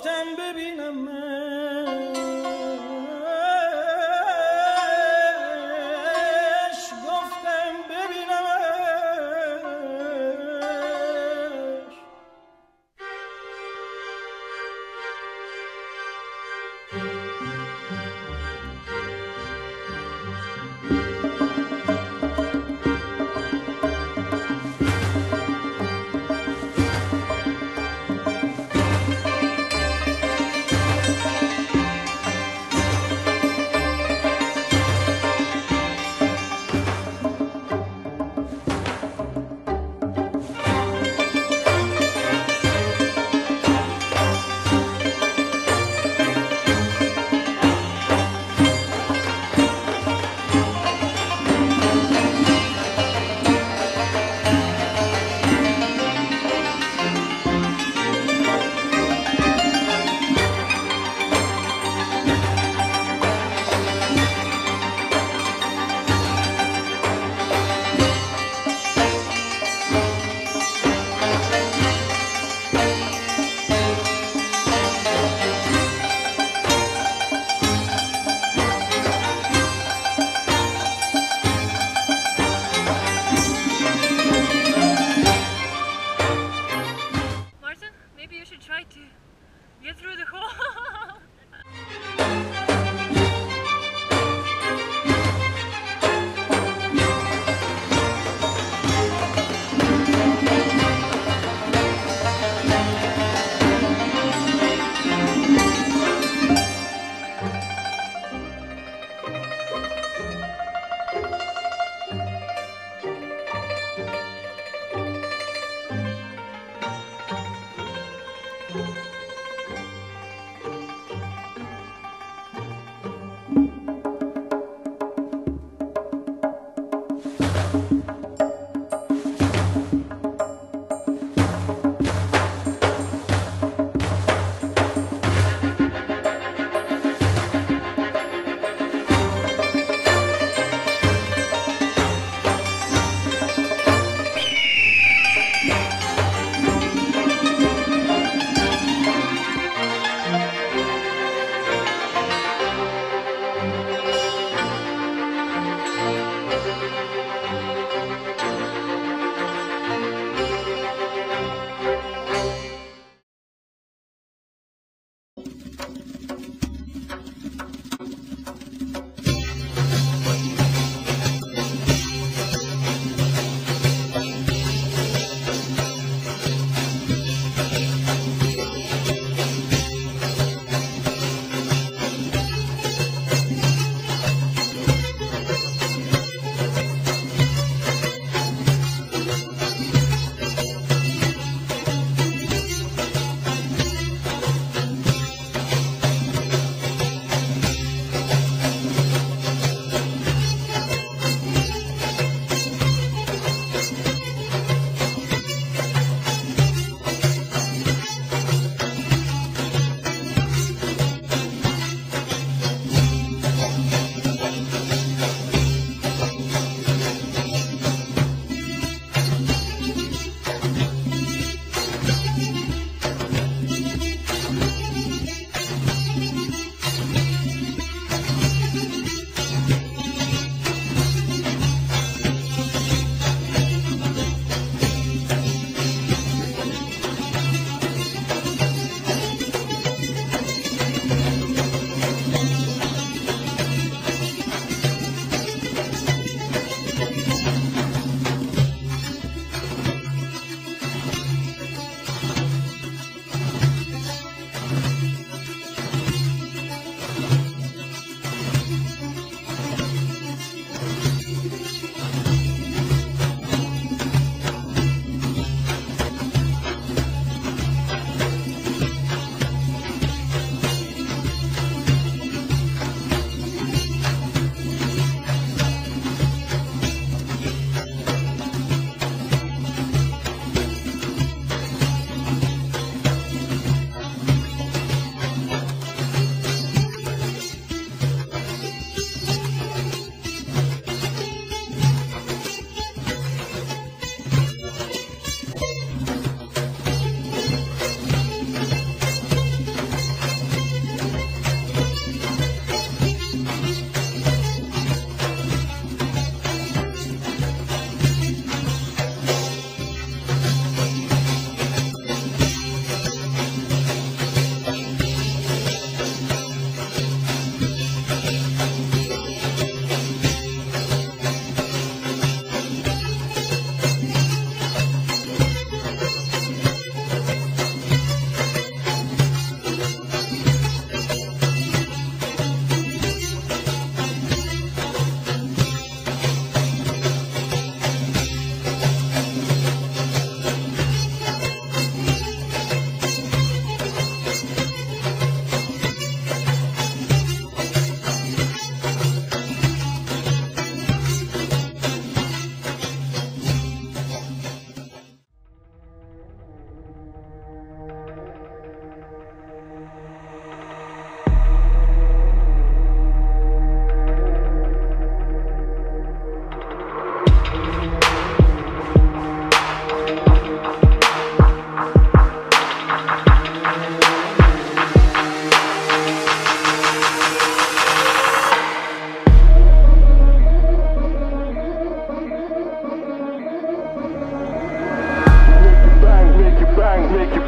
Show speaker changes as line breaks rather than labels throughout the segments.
گفتم ببینم گفتم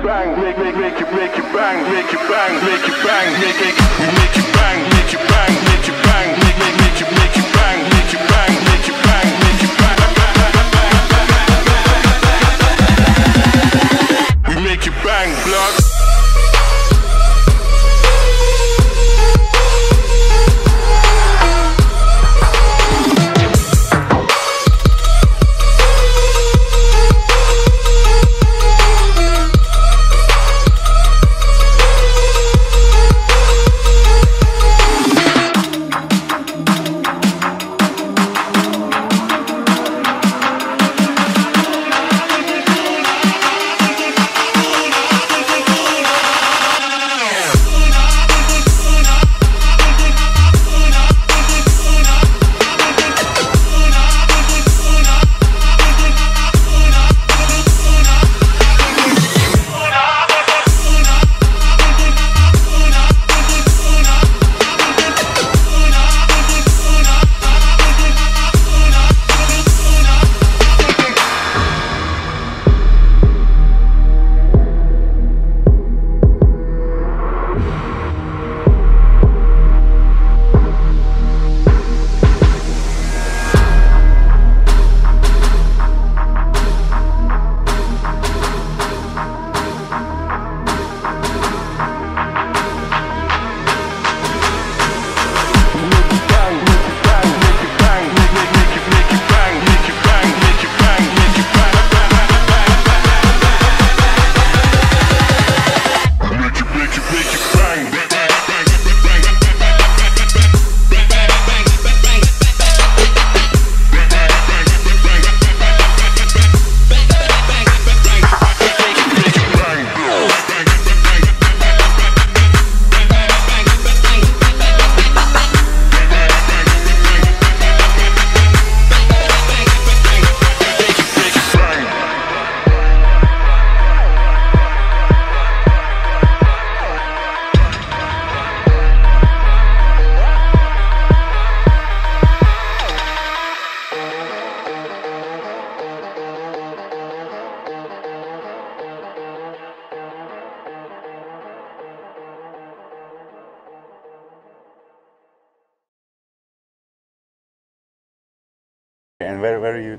bang, make make make it, make you bang, make you bang, make you bang, make it, make it bang, make you bang. Make it bang.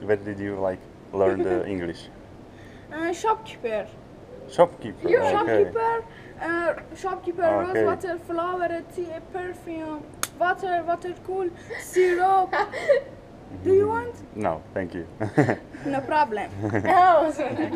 You where did you like learn the English?
Uh, shopkeeper.
Shopkeeper. Okay.
Shopkeeper. Uh, shopkeeper.
Okay.
Rose water, flower, tea, perfume, water, water cool, syrup. Do you want?
No, thank you.
No problem.
Oh, so nice.